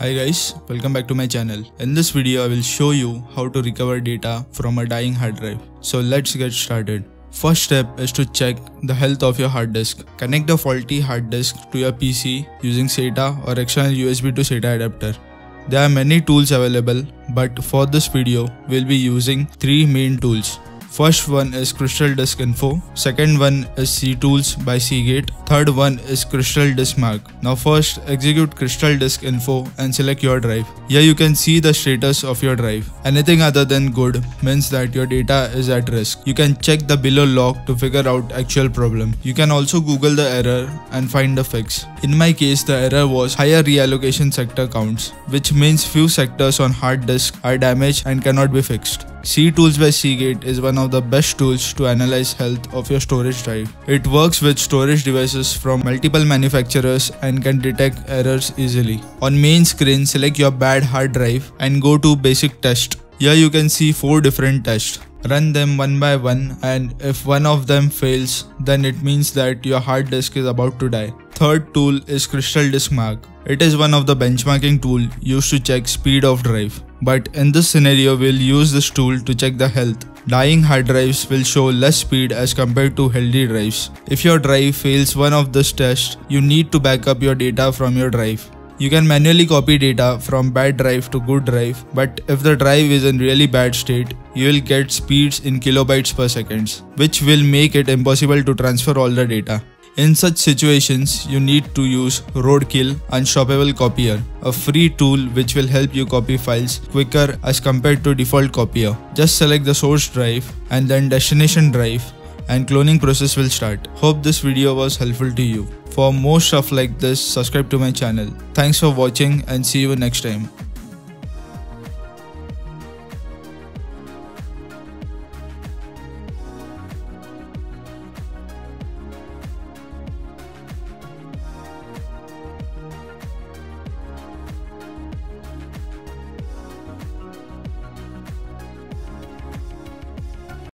Hi guys, welcome back to my channel. In this video I will show you how to recover data from a dying hard drive. So let's get started. First step is to check the health of your hard disk. Connect the faulty hard disk to your PC using SATA or external USB to SATA adapter. There are many tools available but for this video we'll be using 3 main tools. First one is Crystal Disk Info, second one is SeaTools by Seagate, third one is Crystal Disk Mark. Now first execute Crystal Disk Info and select your drive. Here you can see the status of your drive. Anything other than good means that your data is at risk. You can check the below log to figure out actual problem. You can also google the error and find the fix. In my case the error was higher reallocation sector counts which means few sectors on hard disk are damaged and cannot be fixed. SeaTools by Seagate is one of the best tools to analyze health of your storage drive. It works with storage devices from multiple manufacturers and can detect errors easily. On main screen, select your bad hard drive and go to basic test. Here you can see 4 different tests. Run them one by one and if one of them fails, then it means that your hard disk is about to die. Third tool is Crystal Disk Mark. It is one of the benchmarking tool used to check speed of drive. But in this scenario, we'll use this tool to check the health. Dying hard drives will show less speed as compared to healthy drives. If your drive fails one of this tests, you need to back up your data from your drive. You can manually copy data from bad drive to good drive, but if the drive is in really bad state, you will get speeds in kilobytes per seconds, which will make it impossible to transfer all the data. In such situations, you need to use Roadkil Unstoppable Copier, a free tool which will help you copy files quicker as compared to default copier. Just select the source drive and then destination drive and cloning process will start. Hope this video was helpful to you. For more stuff like this, subscribe to my channel. Thanks for watching and see you next time.